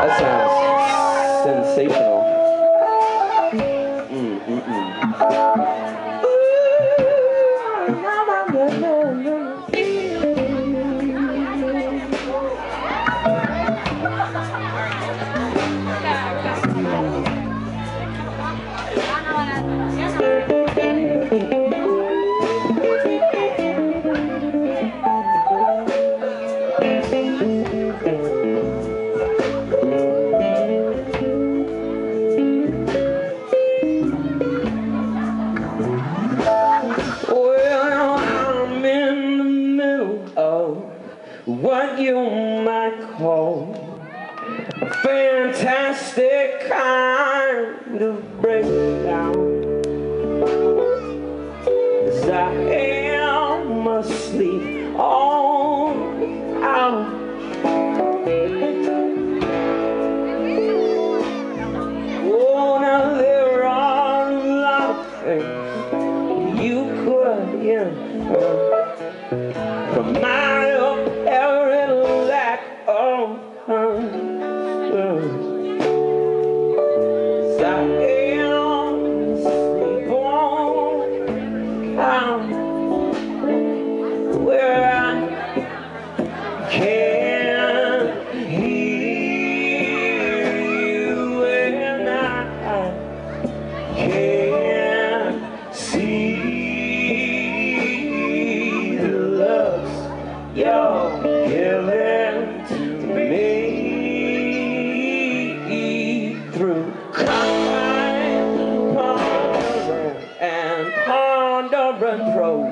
That sounds sensational. What you might call a fantastic kind of breakdown.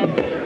Amen.